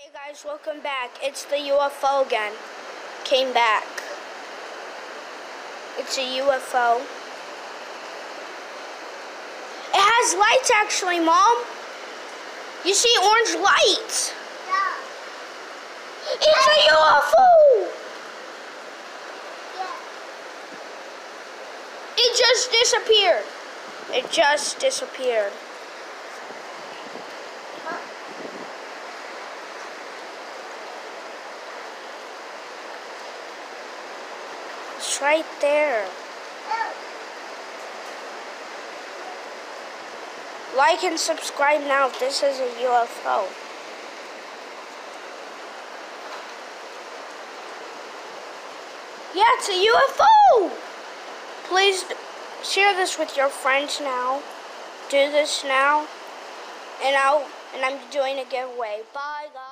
Hey guys, welcome back. It's the UFO again. Came back. It's a UFO. It has lights actually, Mom. You see orange lights. Yeah. It's a UFO. Yeah. It just disappeared. It just disappeared. It's right there. Like and subscribe now if this is a UFO. Yeah, it's a UFO! Please share this with your friends now. Do this now. And I'll and I'm doing a giveaway. Bye guys.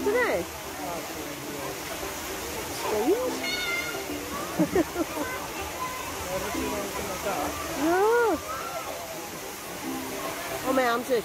Niente, dai. Stai? No. Oh, my arms are